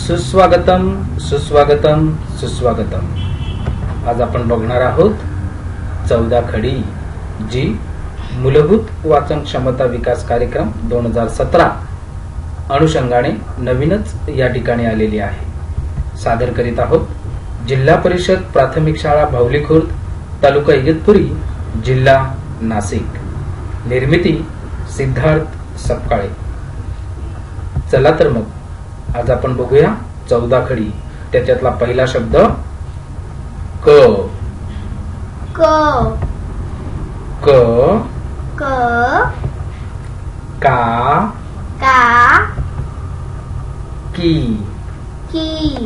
सुस्वागतम सुस्वागतम सुस्वागतम. आज आपण बघणार आहोत चौदा खडी जी मूलभूत वाचन क्षमता विकास कार्यक्रम दोन हजार सतरा अनुषंगाने नवीनच या ठिकाणी आलेली आहे. सादर करीत आहोत जिल्हा परिषद प्राथमिक शाळा भावली खुर्द तालुका इगतपुरी जिल्हा नाशिक. निर्मिती सिद्धार्थ सपकाळे. चला तर मग. आज आपण बघूया चौदा खडी. त्याच्यातला पहिला शब्द क. क. क. क. का. का. की. की.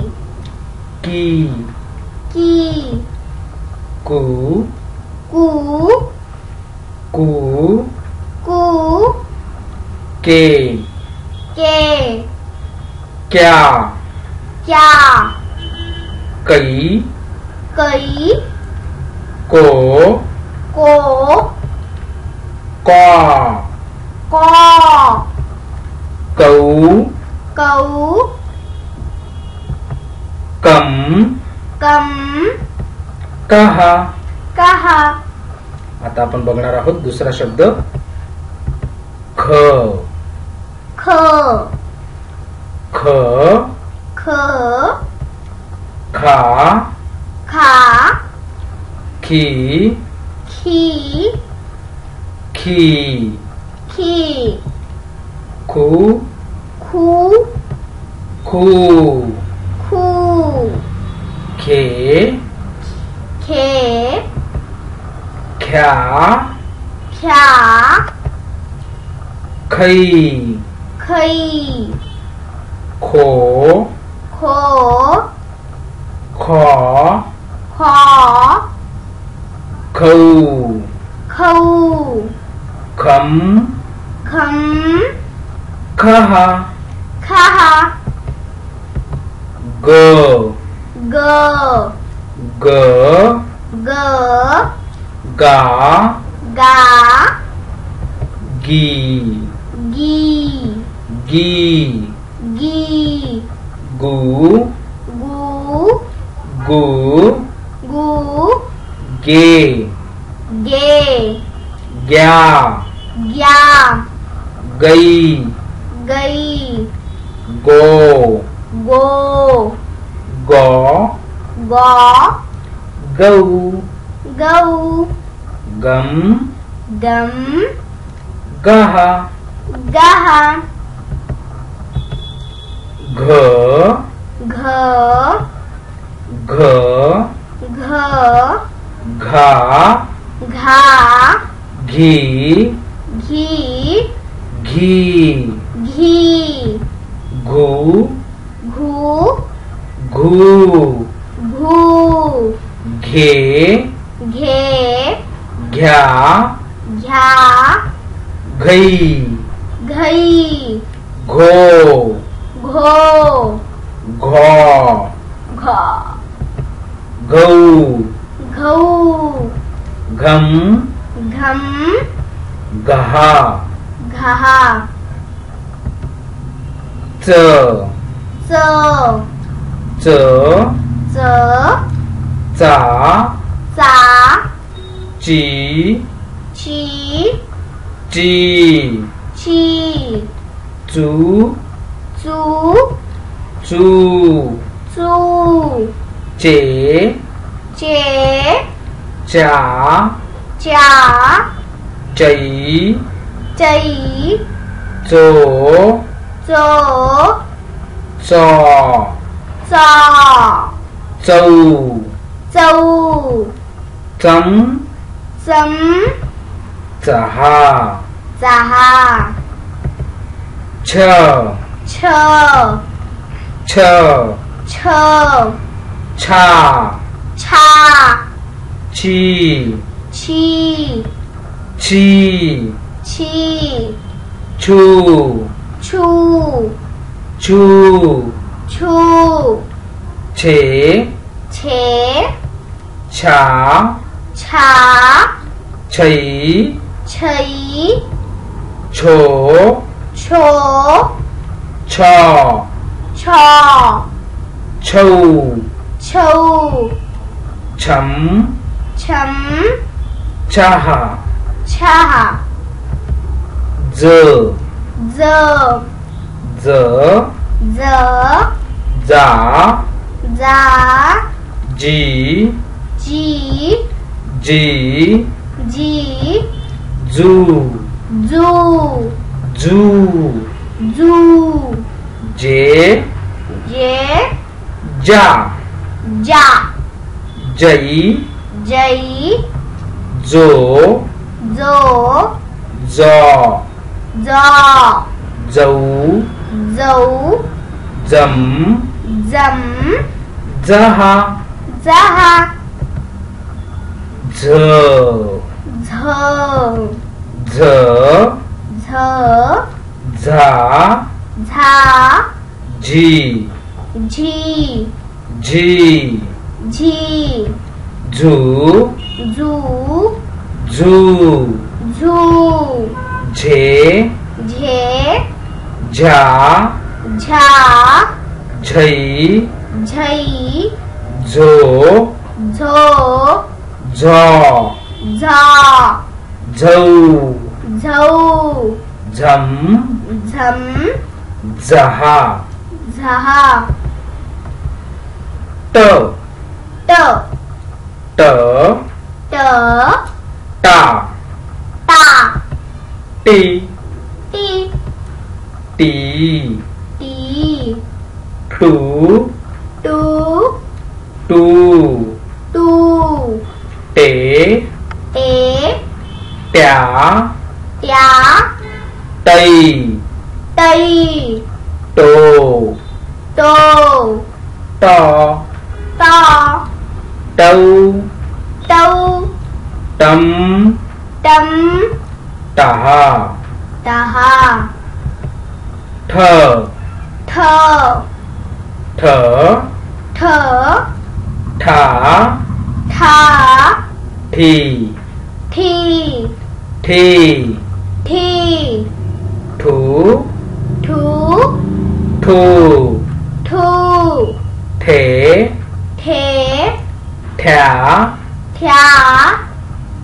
की. की. कू. कू. कू. कू. के. के क्या क्या कई कई को को का को कऊ कऊ कम कम कहा कहा आता आपण बघणार आहोत दुसरा शब्द ख ख k. K. Ca, ca, ki. Ki. Ki. Ki. Ku. Ku. Ku. Ku. Ke. Ke. Kya. Kya. Kai. Kai. ขโขขอ ขอคูคูขมขมคหะคหะกกกกกากากีกีกี G. Gu. Gu. Gu. Gu. Gay. Gay. Gya. Gya. Gai. Gai. Go. Go. Go. Go. Go. Go. Gum. Gum. Gaha. Gaha. घ घ घ घ घा घा घी घी घी घी घू घू घू घू घे घे घ्या घ्या घई घई घो go go go go gum gum gaha gaha zhe zhe zhe zhe zha zha ji ji ji ji zhu chú. Chú. Chú. Chế chế chả. Chả. Cháy cháy chỗ chỗ trò trò trâu trâu chấm. Chấm. Giả hà. Giả hà. Chờ. 쳐, 쳐, 쳐, 차, 차, 지, 치, 지, 치, 주, 추, 주, 추, 제, 제, 차, 차, 저희, 저희, 조, 조, छ। छो। छौ। छौ। छम। छम। चहा छहा। ज। ज। ज। ज। जा। जा। जी। जी। जी। जी। जू। जू। जू। जू। जे जे। जा। जा। जई। जई। जो। जो। ज। ज। जौ। जौ। जम। जम। जहा। जहा। झ। झ। झ। झ। झा झा झी झी झी झी झू झू झू झू झे झे झा झा झई झई झो झो झ झा झौ झौ झम झम झहा. झहा. ट ट ट ट टा. टा. टी. टी. टी. टी. टू. टू. टू. टू. टे टे ट्या त्या. टै 得意，都，都，到，到，都，都，等，等，塔，塔，特，特，特，特，塔，塔，提，提，提，提，图。thu. Thu. Thể thể thả. Thả.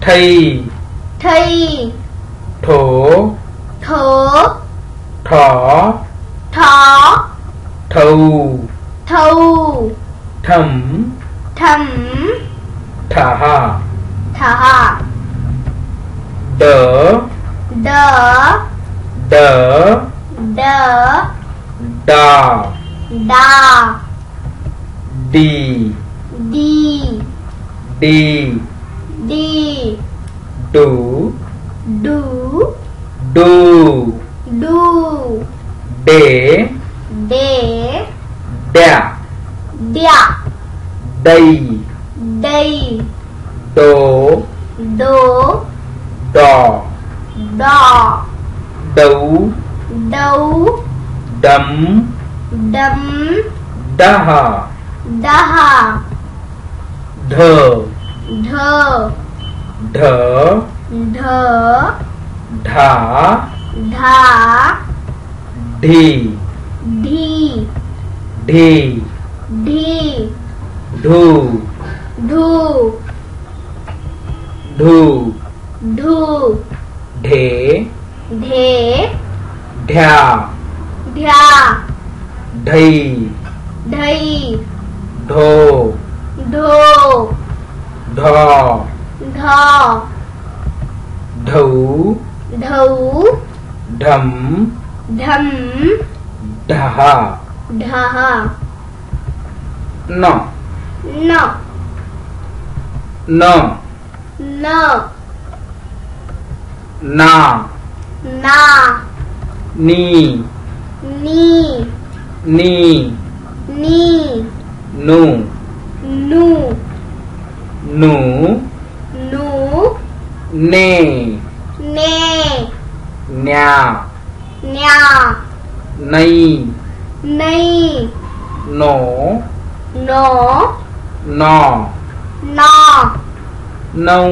Thầy thầy thổ. Thổ. Thỏ. Thỏ. Thầu thầu thẩm. Thẩm. Thả. Thả. Đỡ. Đỡ. Đỡ. Đỡ. da. Da. D. D. D. D. Do. Do. Do. Do. De. De. Da. Da. Đây đây đồ डम दहा. दहा. ध ढ. ढ. ढ. ढा. धा ढी. ढी. ढी. ढी. ढू. ढू. ढू. ढू. ढे. ढे. ढ्या. ढ्या. ढै ढई. ढो. ढो. ढ. ढ. ढौ ढौ ढम. ढम. ढहा. ढहा. न. न. न. न. ना. ना. नी. नी. नी नी नु नू नु नू ने ने न्या न्या नै नै नो नो न ना नौ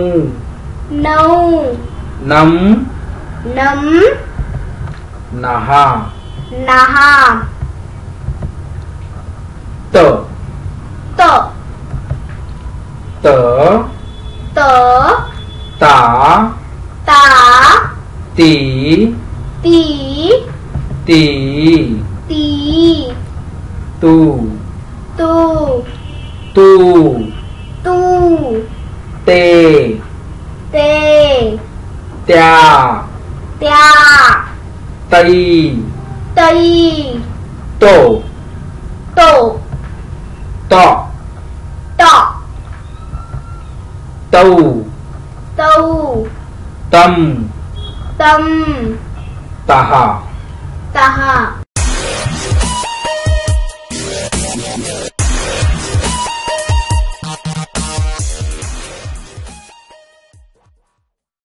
नौ नम नम नहा नहा 的。的。的。的。打。打。底底底底嘟嘟度度得得掉掉得得豆豆。to to tàu tàu tâm. Tâm. Tà hà. Tà hà.